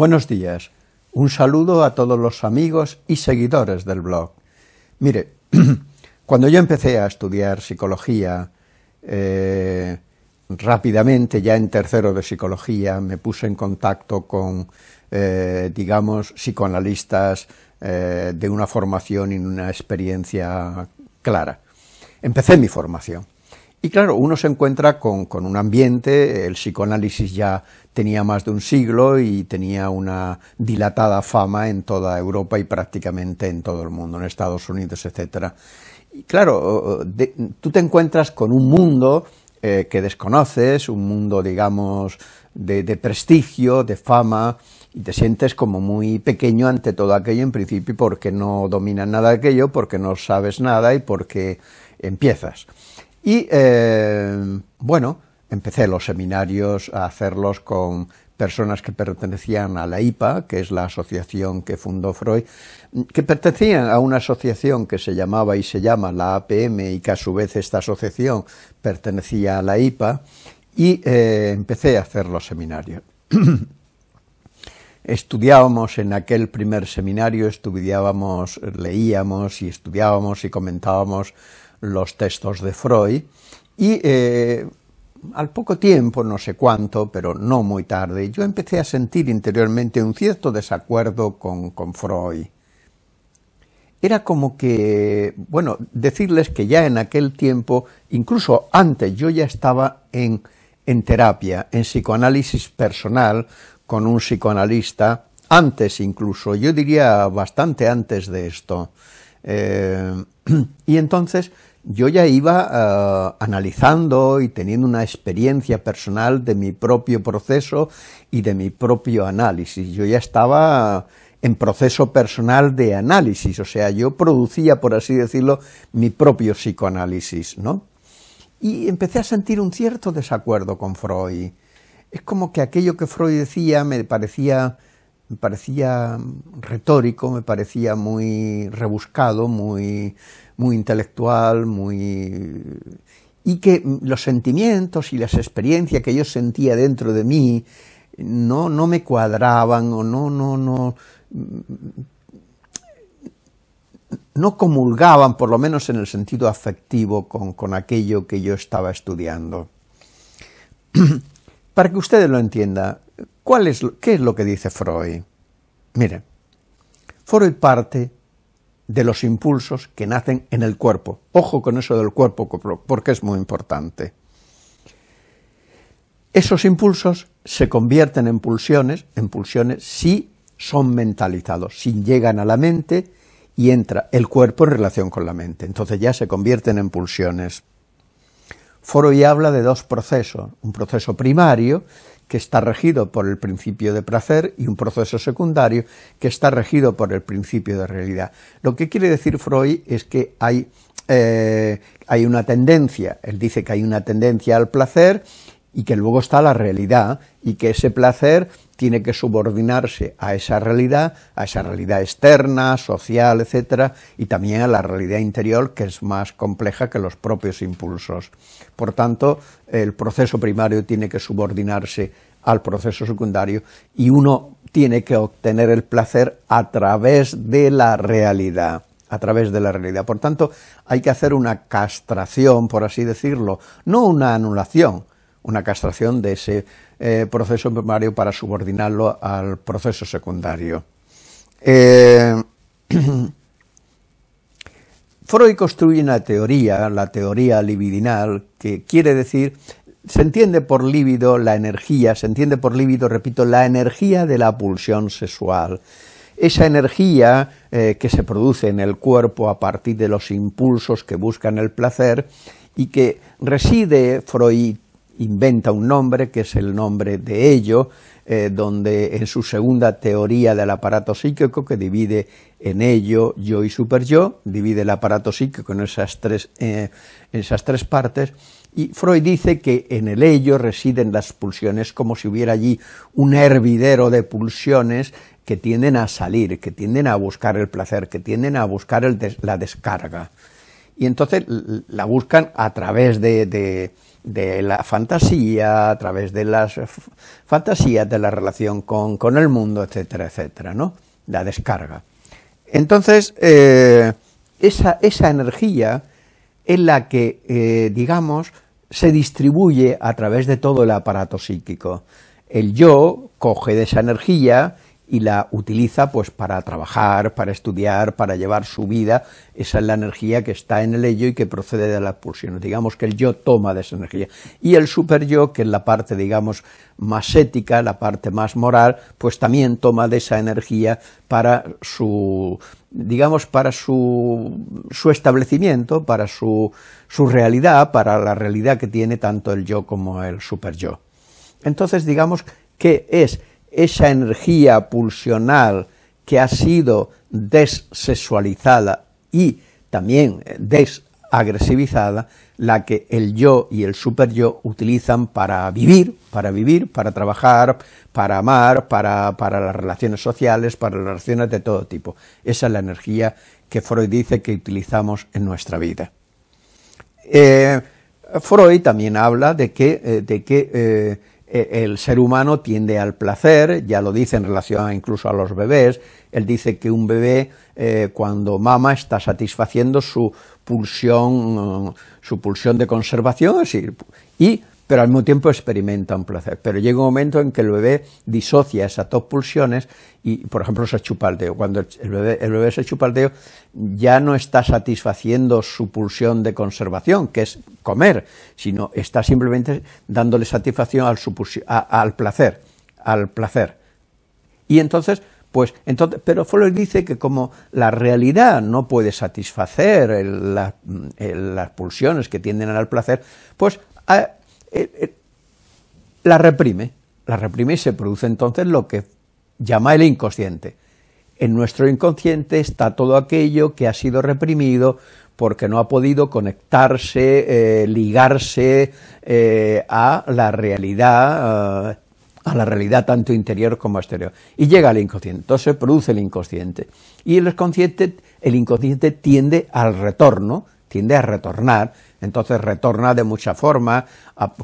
Buenos días. Un saludo a todos los amigos y seguidores del blog. Mire, cuando yo empecé a estudiar psicología, eh, rápidamente, ya en tercero de psicología, me puse en contacto con, eh, digamos, psicoanalistas eh, de una formación y una experiencia clara. Empecé mi formación. Y claro, uno se encuentra con, un ambiente, el psicoanálisis ya tenía más de un siglo y tenía una dilatada fama en toda Europa y prácticamente en todo el mundo, en Estados Unidos, etc. Y claro, tú te encuentras con un mundo eh, que desconoces, un mundo, digamos, de, de, prestigio, de fama, y te sientes como muy pequeño ante todo aquello en principio porque no dominas nada de aquello, porque no sabes nada y porque empiezas. Y eh, bueno, empecé los seminarios a hacerlos con personas que pertenecían a la IPA, que es la asociación que fundó Freud, que pertenecían a una asociación que se llamaba y se llama la APM y que a su vez esta asociación pertenecía a la IPA, y eh, empecé a hacer los seminarios. estudiábamos en aquel primer seminario, estudiábamos, leíamos y estudiábamos y comentábamos los textos de Freud y eh, al poco tiempo, no sé cuánto, pero no muy tarde, yo empecé a sentir interiormente un cierto desacuerdo con, con Freud. Era como que, bueno, decirles que ya en aquel tiempo, incluso antes, yo ya estaba en, en terapia, en psicoanálisis personal, con un psicoanalista, antes incluso, yo diría bastante antes de esto. Eh, y entonces yo ya iba eh, analizando y teniendo una experiencia personal de mi propio proceso y de mi propio análisis. Yo ya estaba en proceso personal de análisis, o sea, yo producía, por así decirlo, mi propio psicoanálisis, ¿no? Y empecé a sentir un cierto desacuerdo con Freud. Es como que aquello que Freud decía me parecía, me parecía retórico, me parecía muy rebuscado, muy, muy intelectual, muy... y que los sentimientos y las experiencias que yo sentía dentro de mí no, no me cuadraban o no, no, no, no comulgaban, por lo menos en el sentido afectivo, con, con aquello que yo estaba estudiando. Para que ustedes lo entiendan, ¿cuál es, ¿qué es lo que dice Freud? Miren, Freud parte de los impulsos que nacen en el cuerpo. Ojo con eso del cuerpo, porque es muy importante. Esos impulsos se convierten en pulsiones, en pulsiones si son mentalizados, si llegan a la mente y entra el cuerpo en relación con la mente. Entonces ya se convierten en pulsiones. Freud habla de dos procesos, un proceso primario que está regido por el principio de placer y un proceso secundario que está regido por el principio de realidad. Lo que quiere decir Freud es que hay, eh, hay una tendencia, él dice que hay una tendencia al placer y que luego está la realidad y que ese placer tiene que subordinarse a esa realidad, a esa realidad externa, social, etcétera, y también a la realidad interior que es más compleja que los propios impulsos. Por tanto, el proceso primario tiene que subordinarse al proceso secundario y uno tiene que obtener el placer a través de la realidad a través de la realidad. Por tanto, hay que hacer una castración, por así decirlo, no una anulación, una castración de ese eh, proceso primario para subordinarlo al proceso secundario. Eh, Freud construye una teoría, la teoría libidinal, que quiere decir, se entiende por líbido la energía, se entiende por líbido, repito, la energía de la pulsión sexual. Esa energía eh, que se produce en el cuerpo a partir de los impulsos que buscan el placer y que reside, Freud inventa un nombre que es el nombre de ello, eh, donde en su segunda teoría del aparato psíquico, que divide en ello, yo y superyo, divide el aparato psíquico en esas tres, eh, esas tres partes, y Freud dice que en el ello residen las pulsiones, como si hubiera allí un hervidero de pulsiones que tienden a salir, que tienden a buscar el placer, que tienden a buscar la descarga. Y entonces la buscan a través de la fantasía, a través de las fantasías, de la relación con, con el mundo, etcétera, etcétera, ¿no? La descarga. Entonces, eh, esa, esa, energía es la que, eh, digamos, se distribuye a través de todo el aparato psíquico. El yo coge de esa energía y la utiliza pues para trabajar, para estudiar, para llevar su vida, esa es la energía que está en el ello y que procede de las pulsiones, digamos que el yo toma de esa energía, y el super yo, que es la parte digamos más ética, la parte más moral, pues también toma de esa energía para su, digamos, para su, su establecimiento, para su, su realidad, para la realidad que tiene tanto el yo como el super yo. Entonces digamos que es esa energía pulsional que ha sido desexualizada y también desagresivizada, la que el yo y el super yo utilizan para vivir, para vivir, para trabajar, para amar, para, para, las relaciones sociales, para las relaciones de todo tipo. Esa es la energía que Freud dice que utilizamos en nuestra vida. Eh, Freud también habla de que, eh, de que eh, eh, el ser humano tiende al placer, ya lo dice en relación incluso a los bebés, él dice que un bebé eh, cuando mama está satisfaciendo su pulsión, mm, su pulsión de conservación, y pero al mismo tiempo experimenta un placer. Pero llega un momento en que el bebé disocia esas dos pulsiones y, por ejemplo, se chupa el dedo. Cuando el bebé, se chupa el dedo, ya no está satisfaciendo su pulsión de conservación, que es comer, sino está simplemente dándole satisfacción al, al placer, al placer. Y entonces, pues, entonces, pero Freud dice que como la realidad no puede satisfacer las pulsiones que tienden al placer, pues eh, eh, la reprime, la reprime y se produce entonces lo que llama el inconsciente. En nuestro inconsciente está todo aquello que ha sido reprimido porque no ha podido conectarse, eh, ligarse a la realidad, a la realidad tanto interior como exterior. Y llega al inconsciente, entonces se produce el inconsciente. Y el inconsciente, el inconsciente tiende al retorno, tiende a retornar, entonces retorna de mucha forma,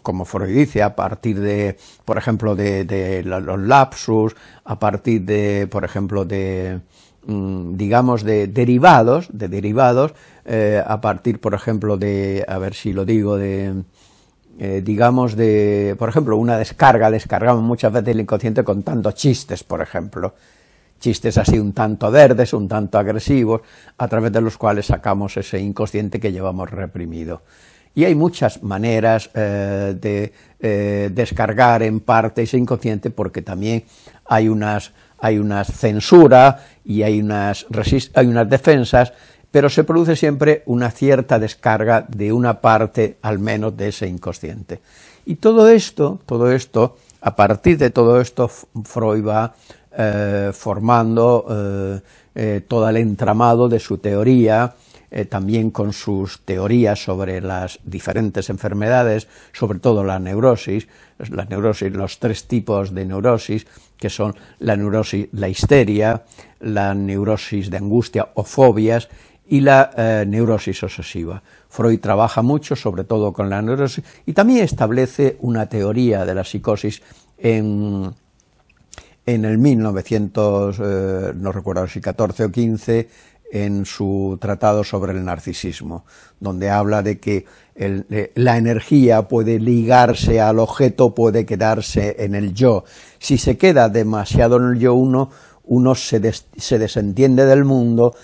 como Freud dice, a partir de, por ejemplo, de, los lapsus, a partir de, por ejemplo, de, mm, digamos, de derivados, de derivados, eh, a partir, por ejemplo, de, a ver si lo digo, de, eh, digamos, de, por ejemplo, una descarga, descargamos muchas veces el inconsciente contando chistes, por ejemplo, chistes así un tanto verdes, un tanto agresivos, a través de los cuales sacamos ese inconsciente que llevamos reprimido. Y hay muchas maneras eh, de eh, descargar en parte ese inconsciente porque también hay unas, hay censura y hay unas, hay unas defensas, pero se produce siempre una cierta descarga de una parte al menos de ese inconsciente. Y todo esto, todo esto, a partir de todo esto, Freud va eh, formando eh, eh, todo el entramado de su teoría, también con sus teorías sobre las diferentes enfermedades, sobre todo la neurosis, la neurosis, los tres tipos de neurosis, que son la neurosis, la histeria, la neurosis de angustia o fobias y la neurosis obsesiva. Freud trabaja mucho, sobre todo con la neurosis, y también establece una teoría de la psicosis en, en el 1900, eh, no recuerdo si 14 o 15, en su tratado sobre el narcisismo, donde habla de que eh, la energía puede ligarse al objeto, puede quedarse en el yo. Si se queda demasiado en el yo uno, uno se, se desentiende del mundo,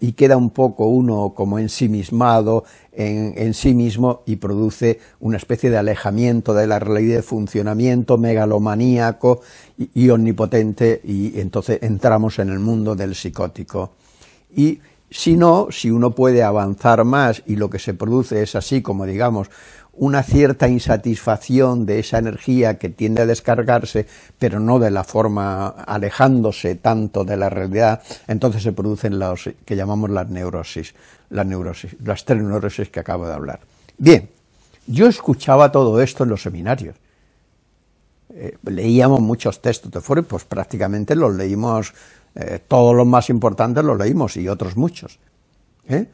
y queda un poco uno como ensimismado en, en, sí mismo y produce una especie de alejamiento de la realidad de funcionamiento megalomaníaco y, omnipotente y entonces entramos en el mundo del psicótico. Y si no, si uno puede avanzar más y lo que se produce es así como digamos una cierta insatisfacción de esa energía que tiende a descargarse, pero no de la forma alejándose tanto de la realidad, entonces se producen los que llamamos las neurosis, las neurosis, las tres neurosis que acabo de hablar. Bien, yo escuchaba todo esto en los seminarios. Eh, leíamos muchos textos de Freud, pues prácticamente los leímos, eh, todos los más importantes los leímos y otros muchos. ¿eh?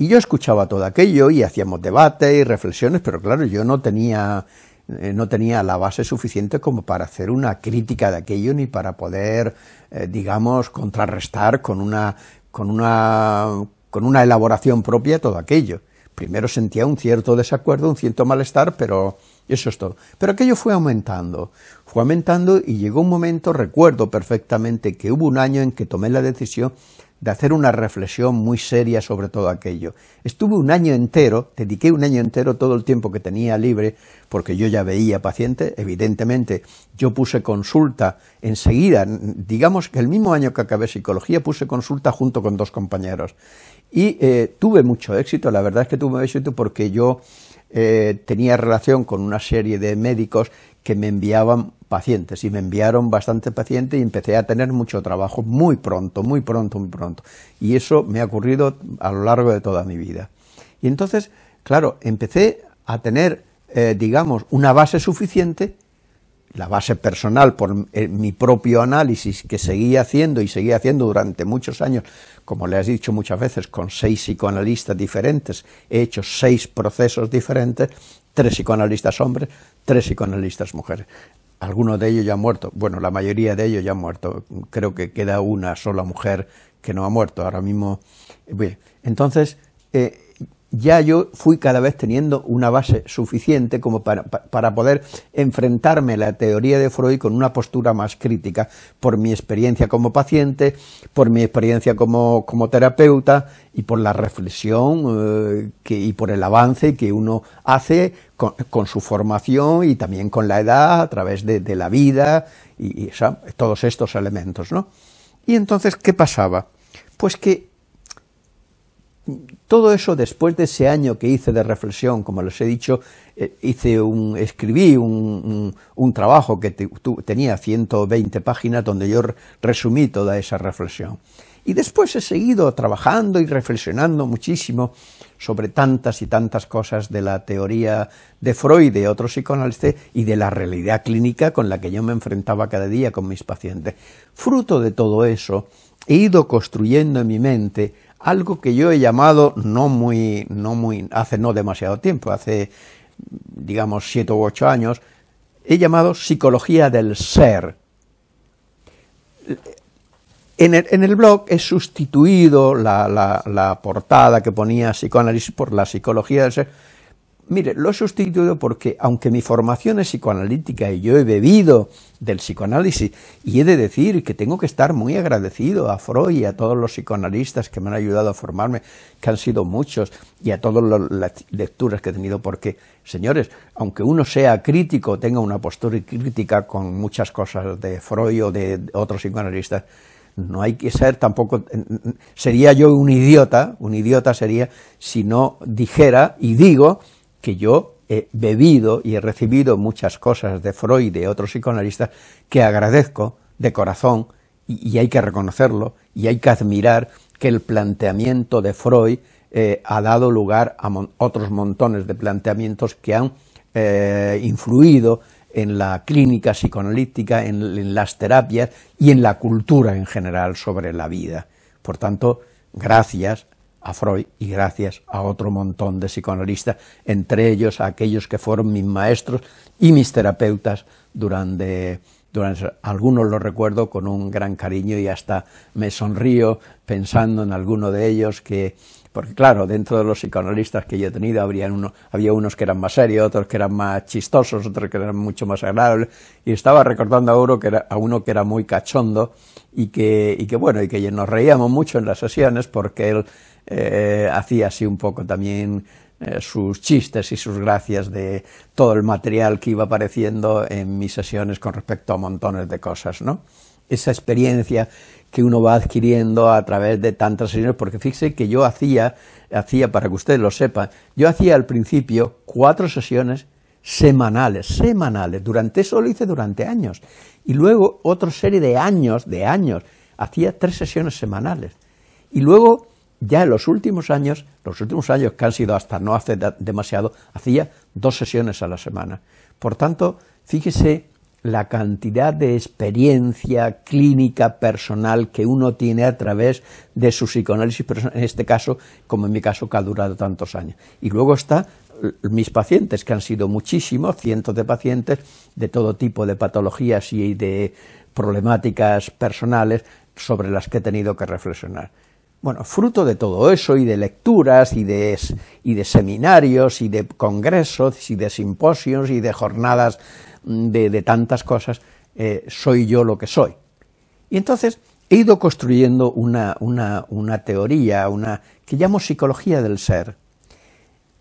Y yo escuchaba todo aquello y hacíamos debate y reflexiones, pero claro, yo no tenía, eh, no tenía la base suficiente como para hacer una crítica de aquello ni para poder, eh, digamos, contrarrestar con una, con una, con una elaboración propia todo aquello. Primero sentía un cierto desacuerdo, un cierto malestar, pero eso es todo. Pero aquello fue aumentando, fue aumentando y llegó un momento, recuerdo perfectamente que hubo un año en que tomé la decisión de hacer una reflexión muy seria sobre todo aquello. Estuve un año entero, dediqué un año entero todo el tiempo que tenía libre, porque yo ya veía paciente, evidentemente yo puse consulta enseguida, digamos que el mismo año que acabé psicología puse consulta junto con dos compañeros. Y eh, tuve mucho éxito, la verdad es que tuve éxito porque yo eh, tenía relación con una serie de médicos que me enviaban pacientes y me enviaron bastante pacientes y empecé a tener mucho trabajo muy pronto, muy pronto, muy pronto. Y eso me ha ocurrido a lo largo de toda mi vida. Y entonces, claro, empecé a tener, eh, digamos, una base suficiente, la base personal por eh, mi propio análisis que seguía haciendo y seguía haciendo durante muchos años, como le has dicho muchas veces, con seis psicoanalistas diferentes, he hecho seis procesos diferentes, tres psicoanalistas hombres, tres psicoanalistas mujeres. Algunos de ellos ya han muerto, bueno, la mayoría de ellos ya han muerto, creo que queda una sola mujer que no ha muerto ahora mismo. Entonces, eh, ya yo fui cada vez teniendo una base suficiente como para, para, poder enfrentarme a la teoría de Freud con una postura más crítica por mi experiencia como paciente, por mi experiencia como, como terapeuta y por la reflexión eh, que, y por el avance que uno hace con, su formación y también con la edad a través de, de la vida y, y todos estos elementos, ¿no? Y entonces, ¿qué pasaba? Pues que todo eso después de ese año que hice de reflexión, como les he dicho, eh, hice un, escribí un, trabajo que tenía 120 páginas donde yo resumí toda esa reflexión. Y después he seguido trabajando y reflexionando muchísimo sobre tantas y tantas cosas de la teoría de Freud de otros psicoanalistas y de la realidad clínica con la que yo me enfrentaba cada día con mis pacientes. Fruto de todo eso, he ido construyendo en mi mente algo que yo he llamado no muy, no muy, hace no demasiado tiempo, hace digamos siete u ocho años, he llamado psicología del ser. En el, en el blog he sustituido la, la, la portada que ponía psicoanálisis por la psicología del ser, Mire, lo he sustituido porque, aunque mi formación es psicoanalítica y yo he bebido del psicoanálisis, y he de decir que tengo que estar muy agradecido a Freud y a todos los psicoanalistas que me han ayudado a formarme, que han sido muchos, y a todas las lecturas que he tenido, porque, señores, aunque uno sea crítico, tenga una postura crítica con muchas cosas de Freud o de otros psicoanalistas, no hay que ser tampoco, sería yo un idiota, un idiota sería si no dijera y digo que yo he bebido y he recibido muchas cosas de Freud y de otros psicoanalistas que agradezco de corazón y, hay que reconocerlo y hay que admirar que el planteamiento de Freud eh, ha dado lugar a otros montones de planteamientos que han eh, influido en la clínica psicoanalítica, en las terapias y en la cultura en general sobre la vida. Por tanto, gracias a Freud y gracias a otro montón de psicoanalistas, entre ellos a aquellos que fueron mis maestros y mis terapeutas durante, durante algunos los recuerdo con un gran cariño y hasta me sonrío pensando en alguno de ellos que porque claro, dentro de los psicoanalistas que yo he tenido habría uno, había unos que eran más serios, otros que eran más chistosos, otros que eran mucho más agradables, y estaba recordando a uno que era, a uno que era muy cachondo y que, y que bueno, y que nos reíamos mucho en las sesiones porque él eh, hacía así un poco también eh, sus chistes y sus gracias de todo el material que iba apareciendo en mis sesiones con respecto a montones de cosas, ¿no? Esa experiencia que uno va adquiriendo a través de tantas sesiones, porque fíjese que yo hacía, hacía, para que ustedes lo sepan, yo hacía al principio cuatro sesiones semanales, semanales, durante eso lo hice durante años, y luego otra serie de años, de años, hacía tres sesiones semanales, y luego ya en los últimos años, los últimos años que han sido hasta no hace demasiado, hacía dos sesiones a la semana. Por tanto, fíjese la cantidad de experiencia clínica personal que uno tiene a través de su psicoanálisis personal, en este caso, como en mi caso, que ha durado tantos años. Y luego está mis pacientes, que han sido muchísimos, cientos de pacientes de todo tipo de patologías y de problemáticas personales sobre las que he tenido que reflexionar. Bueno, fruto de todo eso y de lecturas y de, seminarios y de congresos y de simposios y de jornadas de, tantas cosas, eh, soy yo lo que soy. Y entonces he ido construyendo una, una, teoría, una, que llamo psicología del ser.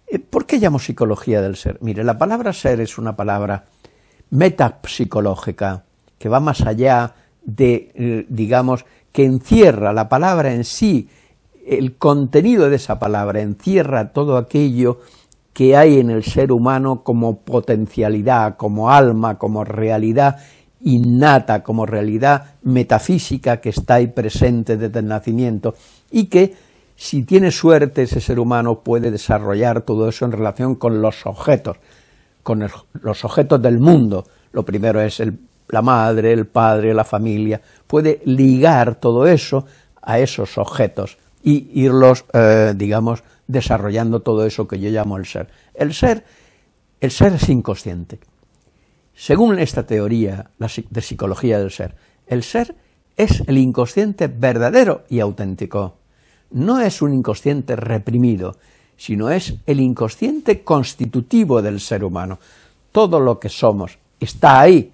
Eh, ¿Por qué llamo psicología del ser? Mire, la palabra ser es una palabra metapsicológica, que va más allá de, eh, digamos, que encierra la palabra en sí, el contenido de esa palabra, encierra todo aquello que hay en el ser humano como potencialidad, como alma, como realidad innata, como realidad metafísica que está ahí presente desde el nacimiento y que si tiene suerte ese ser humano puede desarrollar todo eso en relación con los objetos, con los objetos del mundo. Lo primero es la madre, el padre, la familia, puede ligar todo eso a esos objetos y irlos, eh, digamos, desarrollando todo eso que yo llamo el ser. El ser, el ser es inconsciente. Según esta teoría de psicología del ser, el ser es el inconsciente verdadero y auténtico. No es un inconsciente reprimido, sino es el inconsciente constitutivo del ser humano. Todo lo que somos está ahí,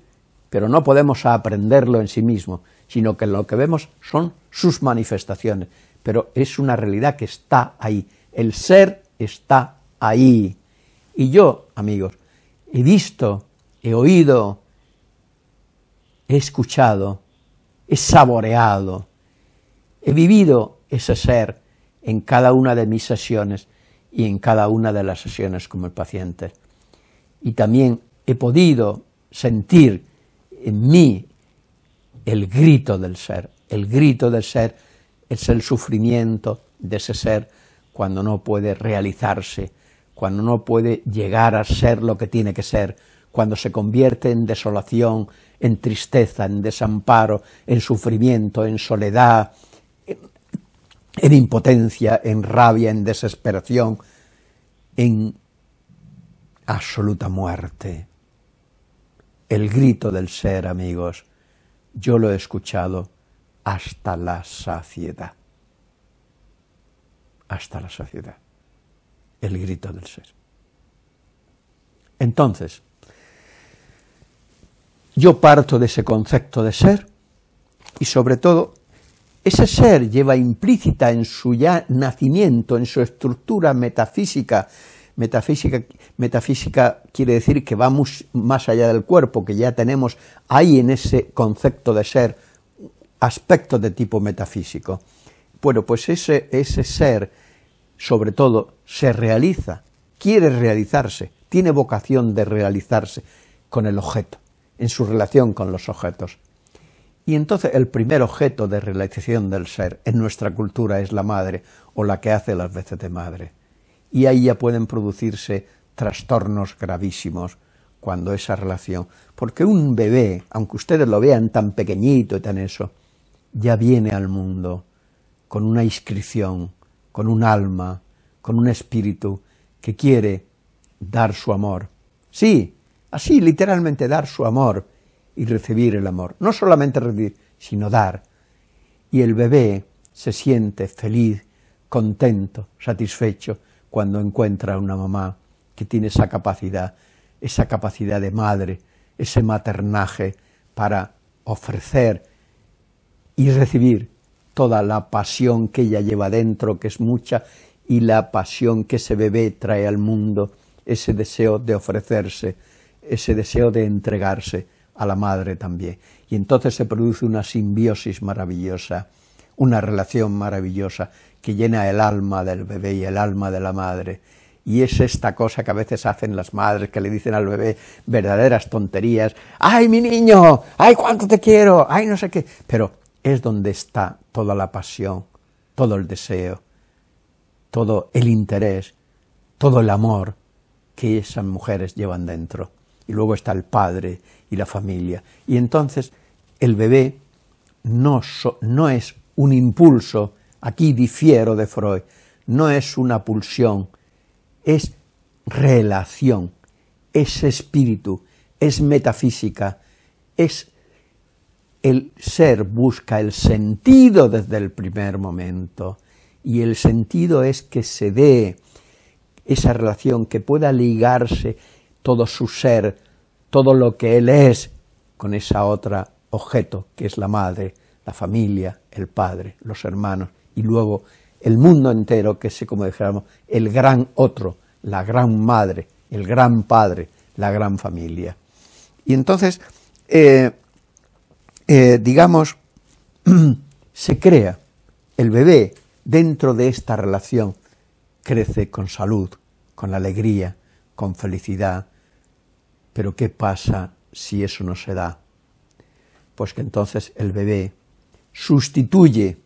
pero no podemos aprenderlo en sí mismo, sino que lo que vemos son sus manifestaciones, pero es una realidad que está ahí, el ser está ahí. Y yo, amigos, he visto, he oído, he escuchado, he saboreado, he vivido ese ser en cada una de mis sesiones y en cada una de las sesiones como el paciente. Y también he podido sentir en mí el grito del ser. El grito del ser es el sufrimiento de ese ser cuando no puede realizarse, cuando no puede llegar a ser lo que tiene que ser, cuando se convierte en desolación, en tristeza, en desamparo, en sufrimiento, en soledad, en, impotencia, en rabia, en desesperación, en absoluta muerte. El grito del ser, amigos, yo lo he escuchado hasta la saciedad hasta la sociedad. El grito del ser. Entonces, yo parto de ese concepto de ser y sobre todo ese ser lleva implícita en su ya nacimiento, en su estructura metafísica, metafísica, metafísica quiere decir que vamos más allá del cuerpo, que ya tenemos ahí en ese concepto de ser aspectos de tipo metafísico. Bueno, pues ese, ese ser sobre todo, se realiza, quiere realizarse, tiene vocación de realizarse con el objeto, en su relación con los objetos. Y entonces el primer objeto de realización del ser en nuestra cultura es la madre o la que hace las veces de madre. Y ahí ya pueden producirse trastornos gravísimos cuando esa relación, porque un bebé, aunque ustedes lo vean tan pequeñito y tan eso, ya viene al mundo con una inscripción, con un alma, con un espíritu que quiere dar su amor. Sí, así literalmente dar su amor y recibir el amor. No solamente recibir, sino dar. Y el bebé se siente feliz, contento, satisfecho cuando encuentra una mamá que tiene esa capacidad, esa capacidad de madre, ese maternaje para ofrecer y recibir toda la pasión que ella lleva dentro, que es mucha, y la pasión que ese bebé trae al mundo, ese deseo de ofrecerse, ese deseo de entregarse a la madre también. Y entonces se produce una simbiosis maravillosa, una relación maravillosa que llena el alma del bebé y el alma de la madre. Y es esta cosa que a veces hacen las madres que le dicen al bebé verdaderas tonterías. ¡Ay, mi niño! ¡Ay, cuánto te quiero! ¡Ay, no sé qué! Pero es donde está toda la pasión, todo el deseo, todo el interés, todo el amor que esas mujeres llevan dentro. y luego está el padre y la familia. Y entonces el bebé no, no es un impulso, aquí difiero de Freud, no es una pulsión, es relación, es espíritu, es metafísica, es el ser busca el sentido desde el primer momento. Y el sentido es que se dé esa relación, que pueda ligarse todo su ser, todo lo que él es con esa otra objeto que es la madre, la familia, el padre, los hermanos y luego el mundo entero que es como dijéramos el gran otro, la gran madre, el gran padre, la gran familia. Y entonces, eh, eh, digamos, se crea el bebé dentro de esta relación, crece con salud, con alegría, con felicidad. Pero ¿qué pasa si eso no se da? Pues que entonces el bebé sustituye,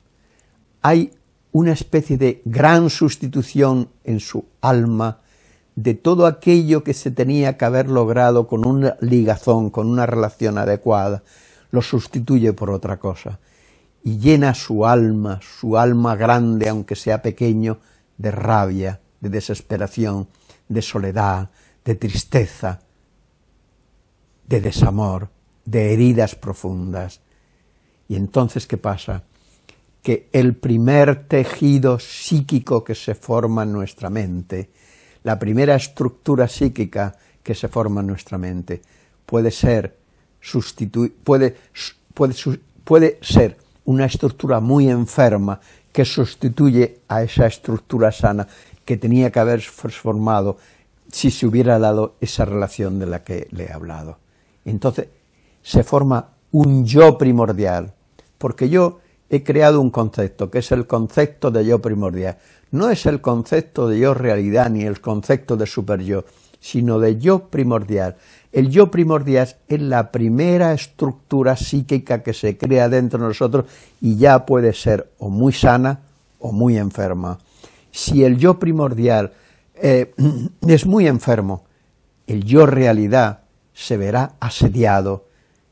hay una especie de gran sustitución en su alma de todo aquello que se tenía que haber logrado con una ligazón, con una relación adecuada, lo sustituye por otra cosa y llena su alma, su alma grande, aunque sea pequeño, de rabia, de desesperación, de soledad, de tristeza, de desamor, de heridas profundas. Y entonces, ¿qué pasa? Que el primer tejido psíquico que se forma en nuestra mente, la primera estructura psíquica que se forma en nuestra mente, puede ser puede, puede, puede ser una estructura muy enferma que sustituye a esa estructura sana que tenía que haber formado si se hubiera dado esa relación de la que le he hablado. Entonces se forma un yo primordial, porque yo he creado un concepto, que es el concepto de yo primordial. No es el concepto de yo realidad ni el concepto de super yo, sino de yo primordial. El yo primordial es la primera estructura psíquica que se crea dentro de nosotros y ya puede ser o muy sana o muy enferma. Si el yo primordial eh, es muy enfermo, el yo realidad se verá asediado,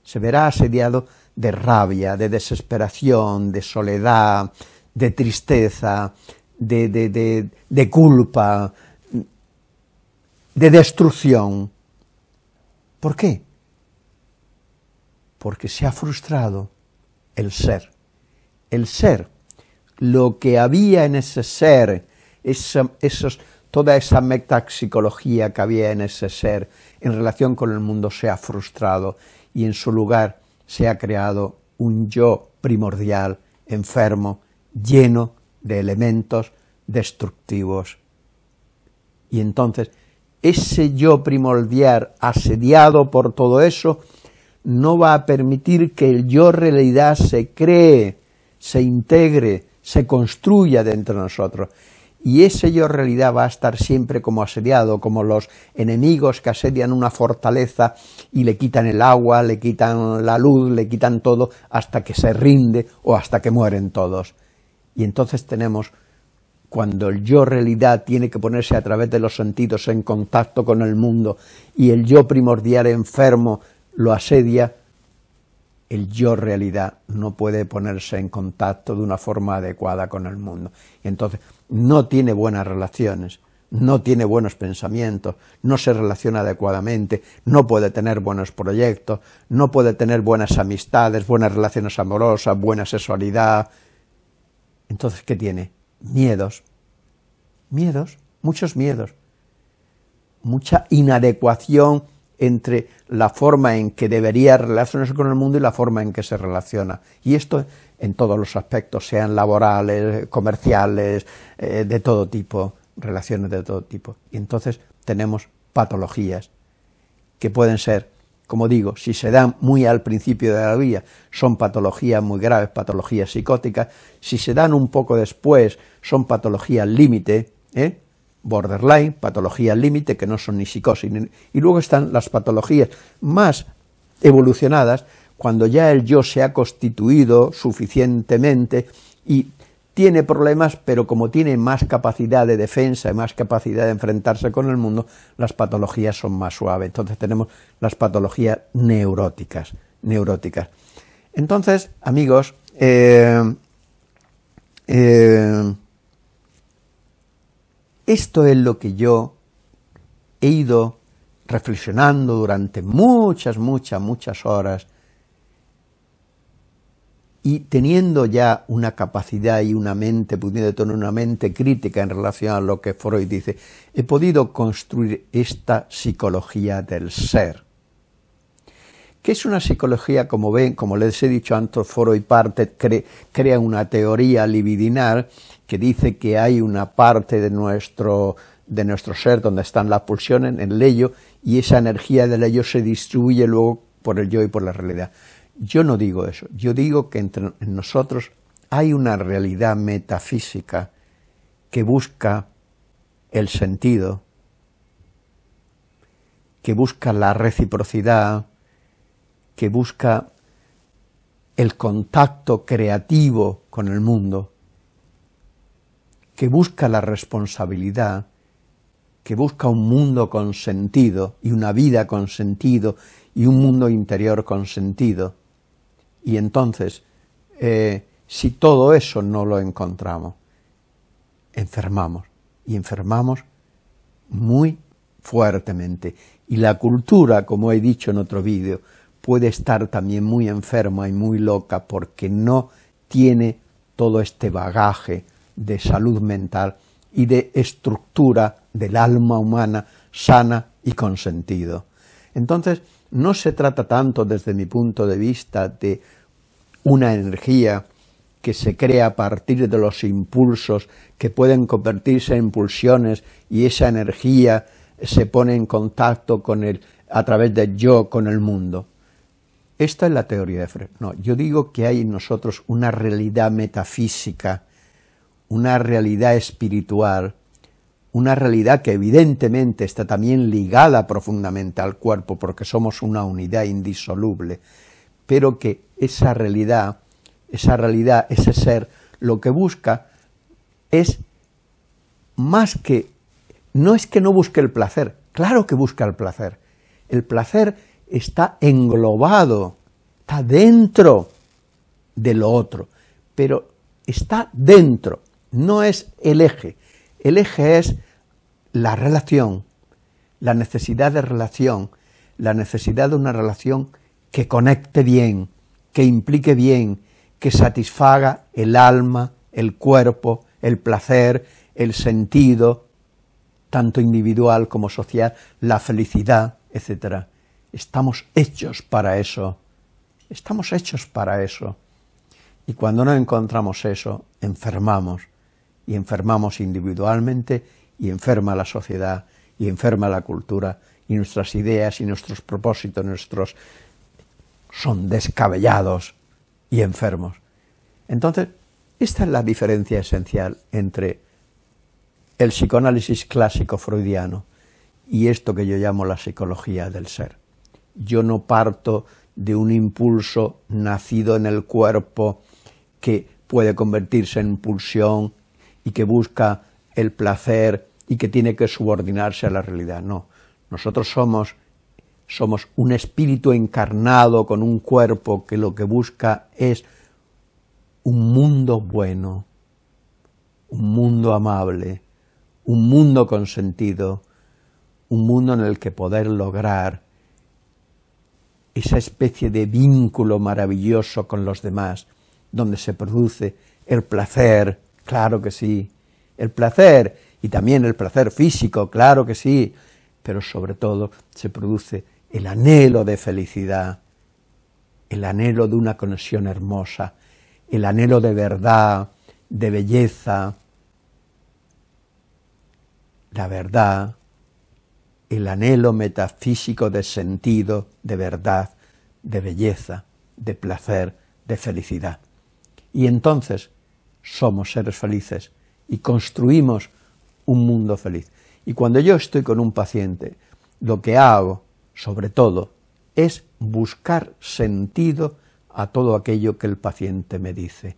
se verá asediado de rabia, de desesperación, de soledad, de tristeza, de, de, de culpa, de destrucción. ¿Por qué? Porque se ha frustrado el ser. El ser, lo que había en ese ser, esos, toda esa metapsicología que había en ese ser en relación con el mundo se ha frustrado y en su lugar se ha creado un yo primordial, enfermo, lleno de elementos destructivos. Y entonces ese yo primordial asediado por todo eso no va a permitir que el yo realidad se cree, se integre, se construya dentro de nosotros. Y ese yo realidad va a estar siempre como asediado, como los enemigos que asedian una fortaleza y le quitan el agua, le quitan la luz, le quitan todo hasta que se rinde o hasta que mueren todos. Y entonces tenemos cuando el yo realidad tiene que ponerse a través de los sentidos en contacto con el mundo y el yo primordial enfermo lo asedia, el yo realidad no puede ponerse en contacto de una forma adecuada con el mundo. Y entonces no tiene buenas relaciones, no tiene buenos pensamientos, no se relaciona adecuadamente, no puede tener buenos proyectos, no puede tener buenas amistades, buenas relaciones amorosas, buena sexualidad. Entonces, ¿qué tiene? miedos, miedos, muchos miedos, mucha inadecuación entre la forma en que debería relacionarse con el mundo y la forma en que se relaciona. Y esto en todos los aspectos, sean laborales, comerciales, eh, de todo tipo, relaciones de todo tipo. Y entonces tenemos patologías que pueden ser como digo, si se dan muy al principio de la vida, son patologías muy graves, patologías psicóticas, si se dan un poco después, son patologías límite, ¿eh? borderline, patologías límite, que no son ni psicosis, y luego están las patologías más evolucionadas, cuando ya el yo se ha constituido suficientemente y tiene problemas, pero como tiene más capacidad de defensa y más capacidad de enfrentarse con el mundo, las patologías son más suaves. Entonces tenemos las patologías neuróticas. neuróticas. Entonces, amigos, eh, eh, esto es lo que yo he ido reflexionando durante muchas, muchas, muchas horas y teniendo ya una capacidad y una mente, pudiendo tener una mente crítica en relación a lo que Freud dice, he podido construir esta psicología del ser. que es una psicología? Como ven, como les he dicho antes, Freud parte, crea una teoría libidinal que dice que hay una parte de nuestro, de nuestro ser donde están las pulsiones, en el ello, y esa energía del ello se distribuye luego por el yo y por la realidad. Yo no digo eso, yo digo que entre nosotros hay una realidad metafísica que busca el sentido, que busca la reciprocidad, que busca el contacto creativo con el mundo, que busca la responsabilidad, que busca un mundo con sentido y una vida con sentido y un mundo interior con sentido. Y entonces, eh, si todo eso no lo encontramos, enfermamos y enfermamos muy fuertemente. Y la cultura, como he dicho en otro vídeo, puede estar también muy enferma y muy loca porque no tiene todo este bagaje de salud mental y de estructura del alma humana sana y con sentido. Entonces, no se trata tanto desde mi punto de vista de una energía que se crea a partir de los impulsos que pueden convertirse en pulsiones y esa energía se pone en contacto con el, a través del yo con el mundo. Esta es la teoría de Freud. No, yo digo que hay en nosotros una realidad metafísica una realidad espiritual, una realidad que evidentemente está también ligada profundamente al cuerpo porque somos una unidad indisoluble, pero que esa realidad, esa realidad, ese ser, lo que busca es más que, no es que no busque el placer, claro que busca el placer, el placer está englobado, está dentro de lo otro, pero está dentro, no es el eje. El eje es la relación, la necesidad de relación, la necesidad de una relación que conecte bien, que implique bien, que satisfaga el alma, el cuerpo, el placer, el sentido, tanto individual como social, la felicidad, etc. Estamos hechos para eso. Estamos hechos para eso. Y cuando no encontramos eso, enfermamos y enfermamos individualmente y enferma la sociedad y enferma la cultura y nuestras ideas y nuestros propósitos nuestros son descabellados y enfermos. Entonces, esta es la diferencia esencial entre el psicoanálisis clásico freudiano y esto que yo llamo la psicología del ser. Yo no parto de un impulso nacido en el cuerpo que puede convertirse en pulsión y que busca el placer y que tiene que subordinarse a la realidad. No, nosotros somos, somos un espíritu encarnado con un cuerpo que lo que busca es un mundo bueno, un mundo amable, un mundo con sentido, un mundo en el que poder lograr esa especie de vínculo maravilloso con los demás, donde se produce el placer, claro que sí. El placer, y también el placer físico, claro que sí, pero sobre todo se produce el anhelo de felicidad, el anhelo de una conexión hermosa, el anhelo de verdad, de belleza, la verdad, el anhelo metafísico de sentido, de verdad, de belleza, de placer, de felicidad. Y entonces somos seres felices y construimos un mundo feliz. Y cuando yo estoy con un paciente, lo que hago, sobre todo, es buscar sentido a todo aquello que el paciente me dice.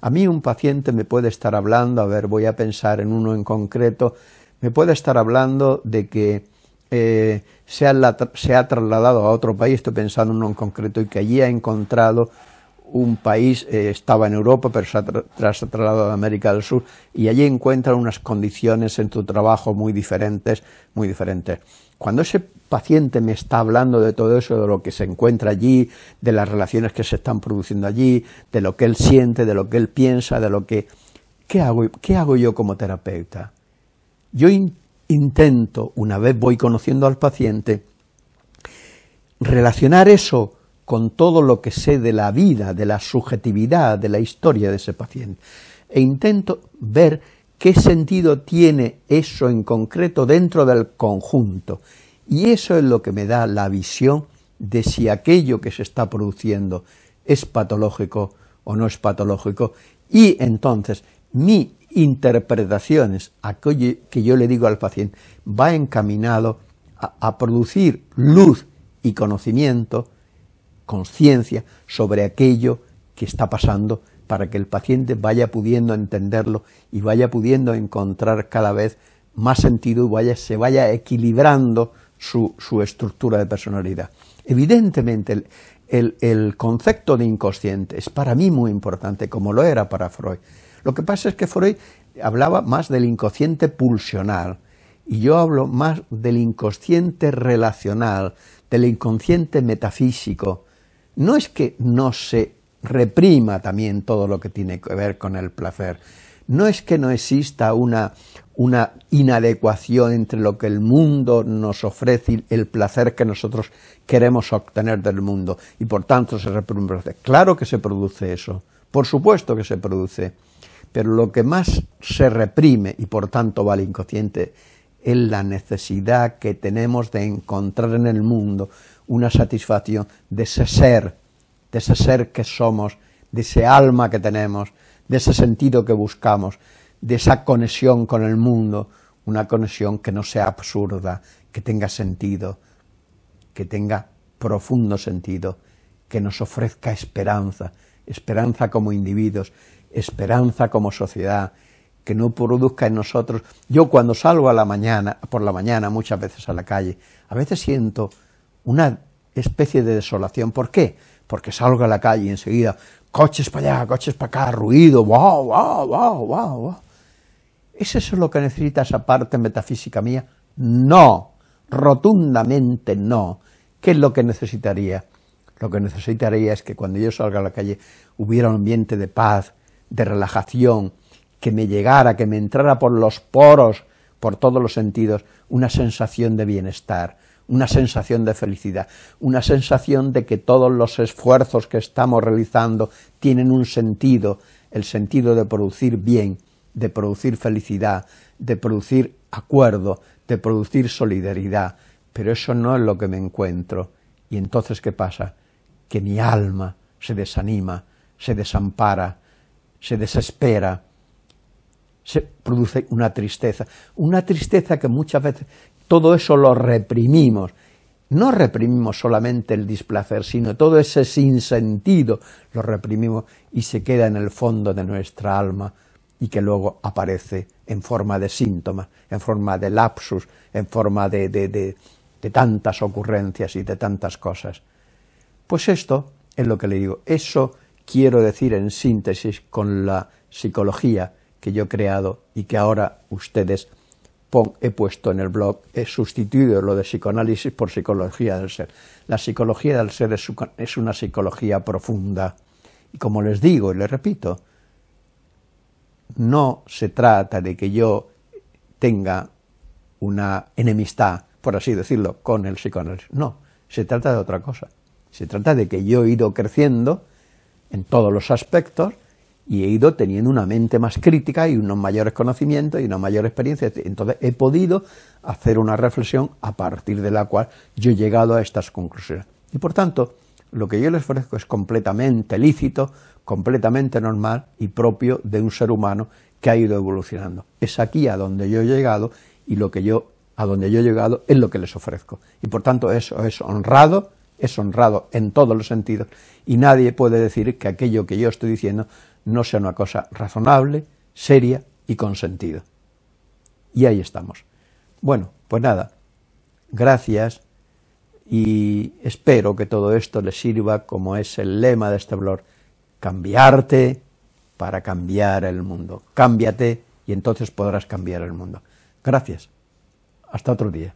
A mí un paciente me puede estar hablando, a ver, voy a pensar en uno en concreto, me puede estar hablando de que eh, se, ha, trasladado a otro país, estoy pensando en uno en concreto, y que allí ha encontrado un país, eh, estaba en Europa, pero se ha, trasladado a América del Sur, y allí encuentra unas condiciones en tu trabajo muy diferentes, muy diferentes. Cuando ese paciente me está hablando de todo eso, de lo que se encuentra allí, de las relaciones que se están produciendo allí, de lo que él siente, de lo que él piensa, de lo que... ¿Qué hago, qué hago yo como terapeuta? Yo intento, una vez voy conociendo al paciente, relacionar eso con todo lo que sé de la vida, de la subjetividad, de la historia de ese paciente. E intento ver qué sentido tiene eso en concreto dentro del conjunto. Y eso es lo que me da la visión de si aquello que se está produciendo es patológico o no es patológico. Y entonces mi interpretaciones, aquello que yo le digo al paciente, va encaminado a, producir luz y conocimiento, conciencia sobre aquello que está pasando para que el paciente vaya pudiendo entenderlo y vaya pudiendo encontrar cada vez más sentido y vaya, se vaya equilibrando su, estructura de personalidad. Evidentemente, el concepto de inconsciente es para mí muy importante, como lo era para Freud. Lo que pasa es que Freud hablaba más del inconsciente pulsional y yo hablo más del inconsciente relacional, del inconsciente metafísico. No es que no se reprima también todo lo que tiene que ver con el placer, no es que no exista una, una inadecuación entre lo que el mundo nos ofrece y el placer que nosotros queremos obtener del mundo, y por tanto se reprime. Claro que se produce eso, por supuesto que se produce, pero lo que más se reprime y por tanto va al inconsciente es la necesidad que tenemos de encontrar en el mundo una satisfacción de ese ser, de ese ser que somos, de ese alma que tenemos, de ese sentido que buscamos, de esa conexión con el mundo, una conexión que no sea absurda, que tenga sentido, que tenga profundo sentido, que nos ofrezca esperanza, esperanza como individuos, esperanza como sociedad, que no produzca en nosotros. Yo cuando salgo a la mañana, por la mañana, muchas veces a la calle, a veces siento una especie de desolación. ¿Por qué? Porque salgo a la calle y enseguida, coches para allá, coches para acá, ruido, wow, wow, wow, wow, wow. ¿Es eso lo que necesita esa parte metafísica mía? No, rotundamente no. ¿Qué es lo que necesitaría? Lo que necesitaría es que cuando yo salga a la calle hubiera un ambiente de paz, de relajación, que me llegara, que me entrara por los poros, por todos los sentidos, una sensación de bienestar, una sensación de felicidad, una sensación de que todos los esfuerzos que estamos realizando tienen un sentido, el sentido de producir bien, de producir felicidad, de producir acuerdo, de producir solidaridad, pero eso no es lo que me encuentro. Y entonces, ¿qué pasa? Que mi alma se desanima, se desampara, se desespera, se produce una tristeza, una tristeza que muchas veces todo eso lo reprimimos. No reprimimos solamente el displacer, sino todo ese sinsentido lo reprimimos y se queda en el fondo de nuestra alma y que luego aparece en forma de síntomas, en forma de lapsus, en forma de, de, de tantas ocurrencias y de tantas cosas. Pues esto es lo que le digo, eso quiero decir en síntesis con la psicología que yo he creado y que ahora ustedes he puesto en el blog, he sustituido lo de psicoanálisis por psicología del ser. La psicología del ser es una psicología profunda. Y como les digo y les repito, no se trata de que yo tenga una enemistad, por así decirlo, con el psicoanálisis. No, se trata de otra cosa. Se trata de que yo he ido creciendo en todos los aspectos y he ido teniendo una mente más crítica y unos mayores conocimientos y una mayor experiencia. Entonces he podido hacer una reflexión a partir de la cual yo he llegado a estas conclusiones. Y por tanto, lo que yo les ofrezco es completamente lícito, completamente normal y propio de un ser humano que ha ido evolucionando. Es aquí a donde yo he llegado y lo que yo a donde yo he llegado es lo que les ofrezco. Y por tanto eso es honrado es honrado en todos los sentidos y nadie puede decir que aquello que yo estoy diciendo no sea una cosa razonable, seria y con sentido. Y ahí estamos. Bueno, pues nada, gracias y espero que todo esto le sirva como es el lema de este blog, cambiarte para cambiar el mundo. Cámbiate y entonces podrás cambiar el mundo. Gracias. Hasta otro día.